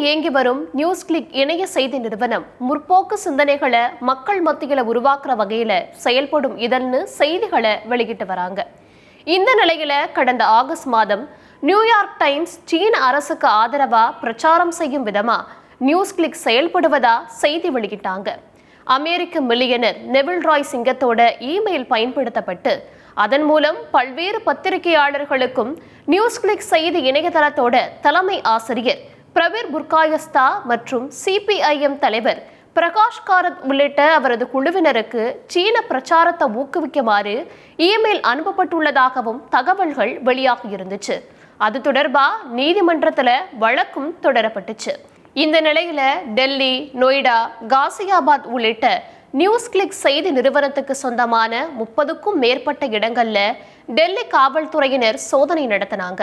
இயங்கி வரும் news click இணைய செய்தி நிறுவனம் முற்போக்கு சிந்தனைகளை மக்கள் மத்தியில உருவாக்குற வகையில செயல்படும் இதழ்னு செய்திகளை வெளியிட்டு வராங்க. இந்த நிலையில கடந்த ஆகஸ்ட் மாதம் நியூயார்க் டைம்ஸ் சீன அரசுக்கு ஆதரவா பிரச்சாரம் செய்யும் விதமா நியூஸ் கிளிக் செயல்படுவதா செய்தி வெளியிட்டாங்க. அமெரிக்க மில்லியனர் நெவில் ராய் சிங்கத்தோட இமெயில் பயன்படுத்தப்பட்டு அதன் மூலம் பல்வேறு பத்திரிகையாளர்களுக்கும் நியூஸ் கிளிக் செய்தி இணையதளத்தோட தலைமை ஆசிரியர் பிரவீர் புர்காயஸ்தா மற்றும் சிபிஐஎம் தலைவர் பிரகாஷ் காரத் உள்ளிட்ட அவரது குழுவினருக்கு சீன பிரச்சாரத்தை ஊக்குவிக்குமாறு இமெயில் அனுப்பப்பட்டுள்ளதாகவும் தகவல்கள் வெளியாகி இருந்துச்சு. அது தொடர்பா நீதிமன்றத்தில் வழக்கும் தொடரப்பட்டுச்சு. இந்த நிலையில டெல்லி நொய்டா காசியாபாத் உள்ளிட்ட நியூஸ் கிளிக் செய்தி நிறுவனத்துக்கு சொந்தமான முப்பதுக்கும் மேற்பட்ட இடங்கள்ல டெல்லி காவல்துறையினர் சோதனை நடத்தினாங்க.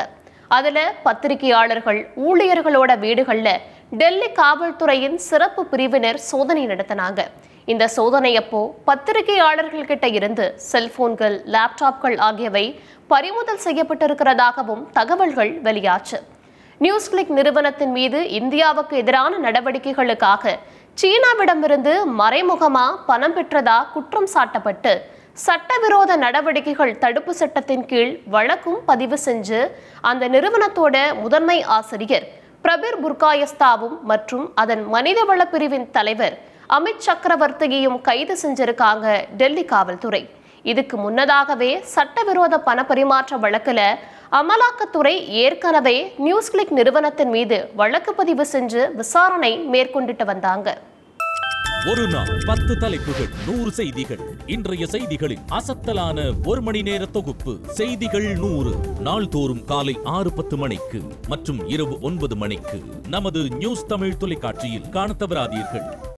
அதில் பத்திரிகையாளர்கள் ஊழியர்களோட வீடுகளில் டெல்லி காவல்துறையின் சிறப்பு பிரிவினர் சோதனை நடத்தினாங்க. இந்த சோதனையப்போ பத்திரிகையாளர்கள் கிட்ட இருந்து செல்போன்கள் லேப்டாப்கள் ஆகியவை பறிமுதல் செய்யப்பட்டிருக்கிறதாகவும் தகவல்கள் வெளியாச்சு. நியூஸ் கிளிக் நிறுவனத்தின் மீது இந்தியாவுக்கு எதிரான நடவடிக்கைகளுக்காக சீனாவிடமிருந்து மறைமுகமா பணம் பெற்றதா குற்றம் சாட்டப்பட்டு சட்டவிரோத நடவடிக்கைகள் தடுப்பு சட்டத்தின் கீழ் வழக்கும் பதிவு செஞ்சு அந்த நிறுவனத்தோட முதன்மை ஆசிரியர் பிரபீர் புர்காயஸ்தாவும் மற்றும் அதன் மனிதவள பிரிவின் தலைவர் அமித் சக்கரவர்த்தியையும் கைது செஞ்சிருக்காங்க டெல்லி காவல்துறை. இதுக்கு முன்னதாகவே சட்டவிரோத பண பரிமாற்ற வழக்கில் அமலாக்கத்துறை ஏற்கனவே நியூஸ் கிளிக் நிறுவனத்தின் மீது வழக்கு பதிவு செஞ்சு விசாரணை மேற்கொண்டுட்டு வந்தாங்க. ஒரு நாள் பத்து தலைப்புகள் நூறு செய்திகள். இன்றைய செய்திகளில் அசத்தலான ஒரு மணி நேர தொகுப்பு செய்திகள் நூறு. நாள்தோறும் காலை ஆறு பத்து மணிக்கு மற்றும் இரவு ஒன்பது மணிக்கு நமது நியூஸ் தமிழ் தொலைக்காட்சியில் காண தவறாதீர்கள்.